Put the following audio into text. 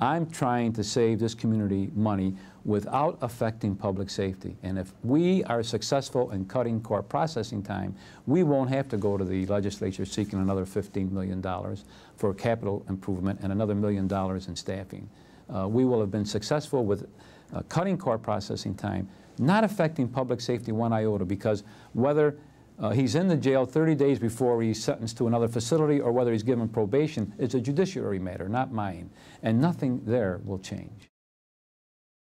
I'm trying to save this community money without affecting public safety. And if we are successful in cutting court processing time, we won't have to go to the legislature seeking another $15 million for capital improvement and another million dollars in staffing. Uh, we will have been successful with uh, cutting court processing time, not affecting public safety one iota because whether uh, he's in the jail 30 days before he's sentenced to another facility or whether he's given probation it's a judiciary matter, not mine. And nothing there will change.